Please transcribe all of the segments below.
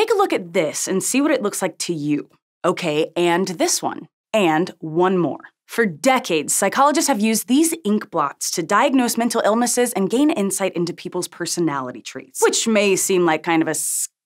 take a look at this and see what it looks like to you. Okay, and this one. And one more. For decades, psychologists have used these ink blots to diagnose mental illnesses and gain insight into people's personality traits, which may seem like kind of a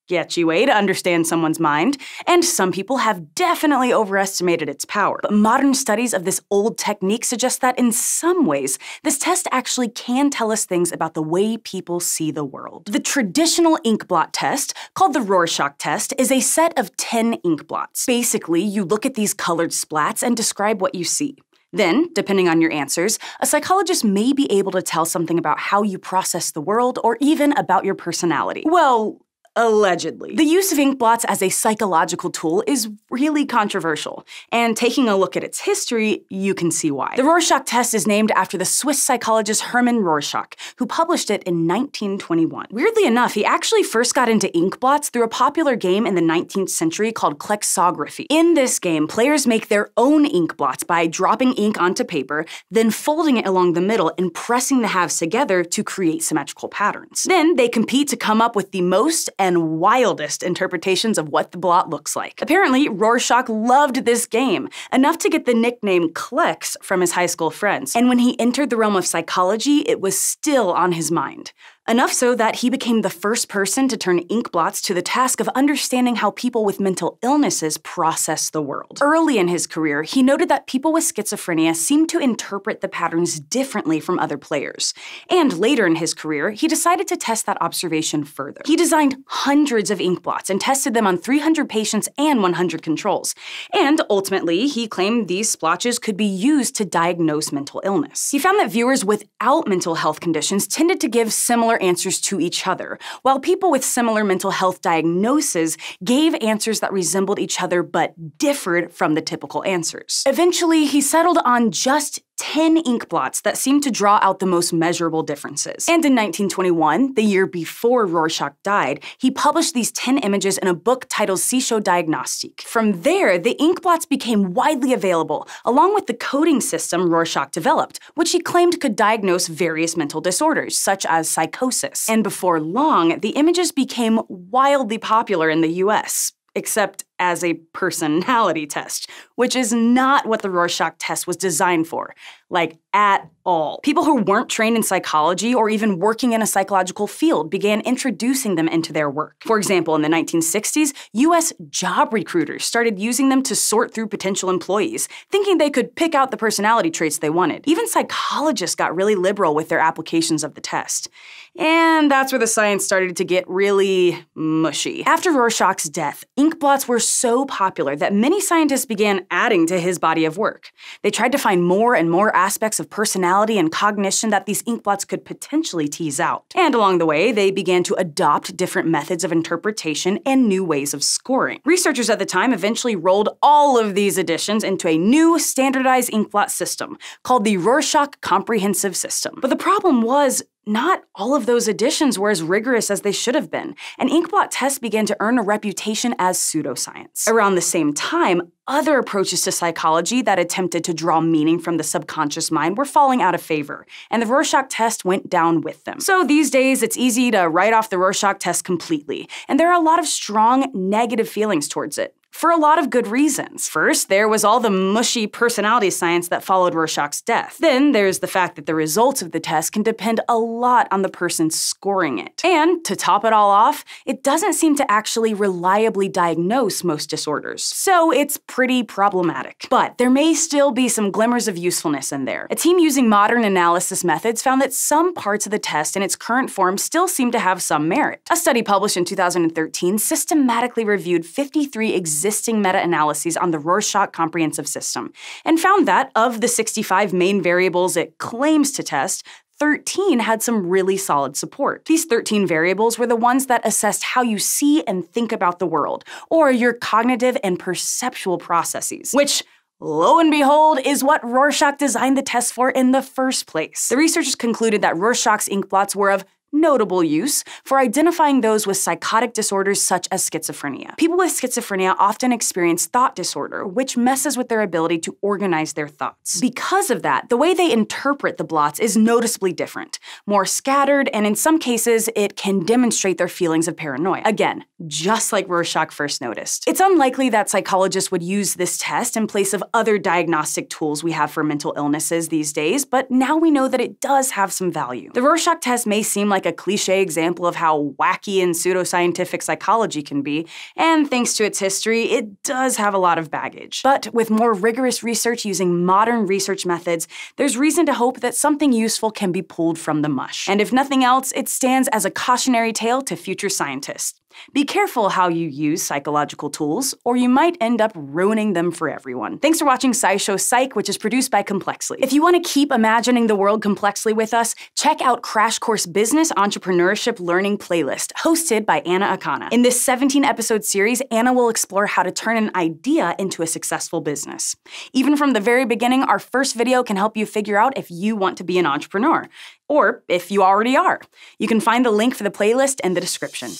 sketchy way to understand someone's mind, and some people have definitely overestimated its power. But modern studies of this old technique suggest that in some ways, this test actually can tell us things about the way people see the world. The traditional ink blot test, called the Rorschach test, is a set of 10 ink blots. Basically, you look at these colored splats and describe what you see. Then, depending on your answers, a psychologist may be able to tell something about how you process the world or even about your personality. Well, Allegedly. The use of ink blots as a psychological tool is really controversial, and taking a look at its history, you can see why. The Rorschach test is named after the Swiss psychologist Hermann Rorschach, who published it in 1921. Weirdly enough, he actually first got into ink blots through a popular game in the 19th century called Klecksography. In this game, players make their own ink blots by dropping ink onto paper, then folding it along the middle and pressing the halves together to create symmetrical patterns. Then they compete to come up with the most and wildest interpretations of what the blot looks like. Apparently, Rorschach loved this game, enough to get the nickname Klecks from his high school friends. And when he entered the realm of psychology, it was still on his mind. Enough so that he became the first person to turn ink blots to the task of understanding how people with mental illnesses process the world. Early in his career, he noted that people with schizophrenia seemed to interpret the patterns differently from other players. And later in his career, he decided to test that observation further. He designed hundreds of ink blots and tested them on 300 patients and 100 controls. And ultimately, he claimed these splotches could be used to diagnose mental illness. He found that viewers without mental health conditions tended to give similar similar answers to each other, while people with similar mental health diagnoses gave answers that resembled each other but differed from the typical answers. Eventually, he settled on just 10 ink blots that seemed to draw out the most measurable differences. And in 1921, the year before Rorschach died, he published these 10 images in a book titled Psychodiagnostik. From there, the ink blots became widely available, along with the coding system Rorschach developed, which he claimed could diagnose various mental disorders, such as psychosis. And before long, the images became wildly popular in the US except as a personality test, which is not what the Rorschach test was designed for, like at all. People who weren't trained in psychology or even working in a psychological field began introducing them into their work. For example, in the 1960s, US job recruiters started using them to sort through potential employees, thinking they could pick out the personality traits they wanted. Even psychologists got really liberal with their applications of the test. And that's where the science started to get really mushy. After Rorschach's death, ink blots were so popular that many scientists began adding to his body of work. They tried to find more and more aspects of personality and cognition that these ink blots could potentially tease out. And along the way, they began to adopt different methods of interpretation and new ways of scoring. Researchers at the time eventually rolled all of these additions into a new standardized ink blot system called the Rorschach Comprehensive System. But the problem was not all of those additions were as rigorous as they should have been, and inkblot tests began to earn a reputation as pseudoscience. Around the same time, other approaches to psychology that attempted to draw meaning from the subconscious mind were falling out of favor, and the Rorschach test went down with them. So these days, it's easy to write off the Rorschach test completely, and there are a lot of strong negative feelings towards it for a lot of good reasons. First, there was all the mushy personality science that followed Rorschach's death. Then there's the fact that the results of the test can depend a lot on the person scoring it. And to top it all off, it doesn't seem to actually reliably diagnose most disorders. So it's pretty problematic. But there may still be some glimmers of usefulness in there. A team using modern analysis methods found that some parts of the test in its current form still seem to have some merit. A study published in 2013 systematically reviewed 53 existing meta-analyses on the Rorschach comprehensive system, and found that, of the 65 main variables it claims to test, 13 had some really solid support. These 13 variables were the ones that assessed how you see and think about the world, or your cognitive and perceptual processes, which Lo and behold, is what Rorschach designed the test for in the first place. The researchers concluded that Rorschach's ink blots were of notable use for identifying those with psychotic disorders such as schizophrenia. People with schizophrenia often experience thought disorder, which messes with their ability to organize their thoughts. Because of that, the way they interpret the blots is noticeably different, more scattered, and in some cases, it can demonstrate their feelings of paranoia. Again, just like Rorschach first noticed. It's unlikely that psychologists would use this test in place of other diagnostic tools we have for mental illnesses these days, but now we know that it does have some value. The Rorschach test may seem like a cliche example of how wacky and pseudoscientific psychology can be, and thanks to its history, it does have a lot of baggage. But with more rigorous research using modern research methods, there's reason to hope that something useful can be pulled from the mush. And if nothing else, it stands as a cautionary tale to future scientists. Be careful how you use psychological tools, or you might end up ruining them for everyone. Thanks for watching SciShow Psych, which is produced by Complexly. If you want to keep imagining the world complexly with us, check out Crash Course Business Entrepreneurship Learning Playlist, hosted by Anna Akana. In this 17 episode series, Anna will explore how to turn an idea into a successful business. Even from the very beginning, our first video can help you figure out if you want to be an entrepreneur, or if you already are. You can find the link for the playlist in the description.